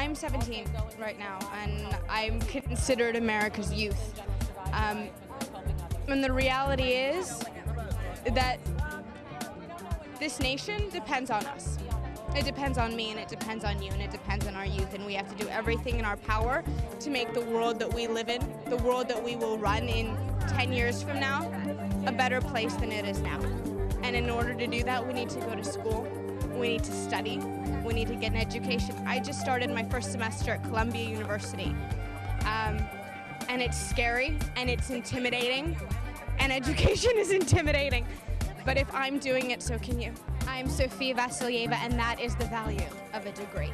I'm 17 right now, and I'm considered America's youth. Um, and the reality is that this nation depends on us. It depends on me, and it depends on you, and it depends on our youth, and we have to do everything in our power to make the world that we live in, the world that we will run in 10 years from now, a better place than it is now. And in order to do that, we need to go to school, we need to study, we need to get an education. I just started my first semester at Columbia University. Um, and it's scary and it's intimidating, and education is intimidating. But if I'm doing it, so can you. I'm Sofia Vassilieva, and that is the value of a degree.